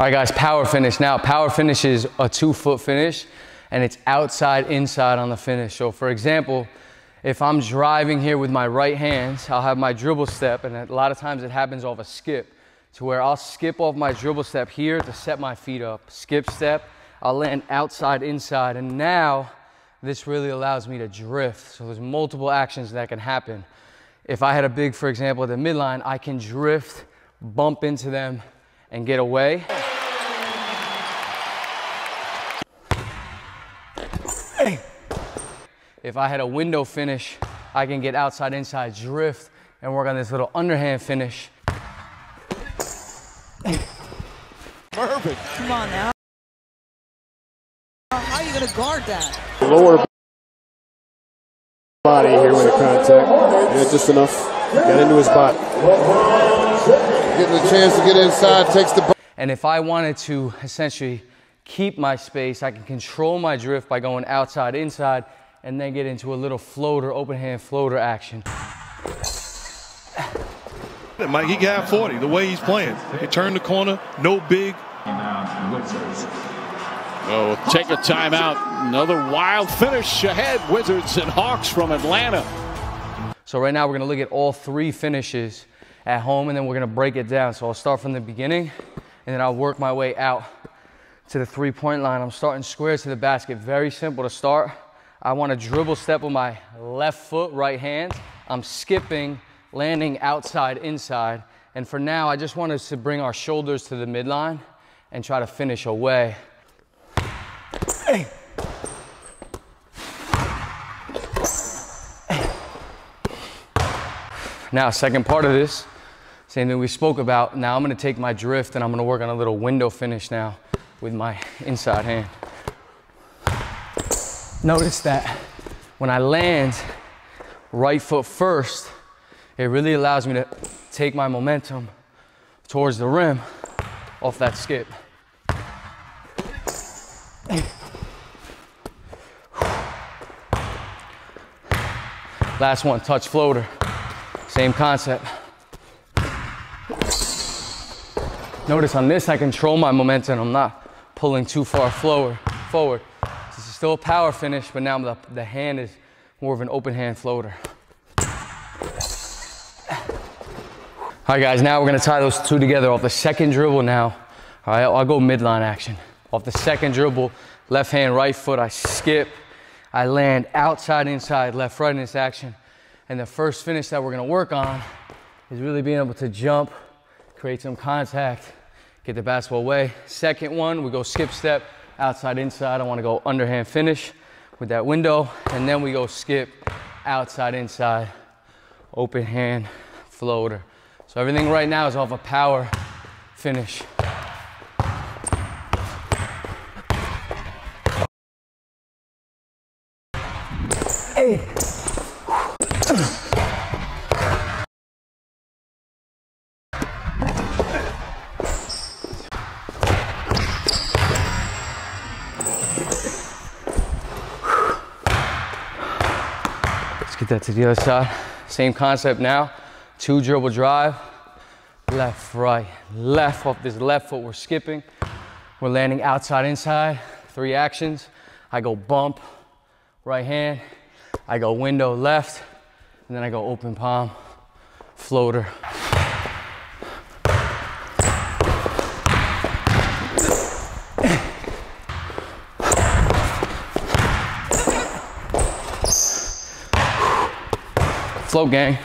All right, guys, power finish. Now, power finish is a two foot finish and it's outside, inside on the finish. So, for example, if I'm driving here with my right hand, I'll have my dribble step, and a lot of times it happens off a skip to where I'll skip off my dribble step here to set my feet up. Skip step, I'll land outside, inside, and now this really allows me to drift. So, there's multiple actions that can happen. If I had a big, for example, at the midline, I can drift, bump into them, and get away. If I had a window finish, I can get outside, inside, drift, and work on this little underhand finish. Perfect. Come on now. How are you going to guard that? Lower body here with the contact. Yeah, just enough. Got into his body. Getting a chance to get inside, takes the. And if I wanted to essentially keep my space, I can control my drift by going outside, inside, and then get into a little floater, open hand floater action. Mike, he got 40 the way he's playing. He turned the corner, no big. Oh, take a timeout. Another wild finish ahead. Wizards and Hawks from Atlanta. So right now we're gonna look at all three finishes at home and then we're gonna break it down. So I'll start from the beginning and then I'll work my way out to the three point line. I'm starting square to the basket. Very simple to start. I wanna dribble step with my left foot, right hand. I'm skipping, landing outside, inside. And for now, I just want us to bring our shoulders to the midline and try to finish away. Now, second part of this, same thing we spoke about. Now I'm gonna take my drift and I'm gonna work on a little window finish now with my inside hand. Notice that when I land right foot first, it really allows me to take my momentum towards the rim off that skip. Last one, touch floater. Same concept. Notice on this, I control my momentum. I'm not pulling too far forward. forward. This is still a power finish, but now the, the hand is more of an open hand floater. All right, guys, now we're gonna tie those two together off the second dribble now. All right, I'll go midline action. Off the second dribble, left hand, right foot, I skip. I land outside, inside, left, right in this action. And the first finish that we're gonna work on is really being able to jump, create some contact, get the basketball away. Second one, we go skip step, outside, inside. I wanna go underhand finish with that window. And then we go skip, outside, inside, open hand, floater. So everything right now is off a power finish. Hey. Let's get that to the other side. Same concept now. Two dribble drive, left, right, left off this left foot. We're skipping. We're landing outside, inside. Three actions. I go bump, right hand. I go window left, and then I go open palm, floater. Float gang.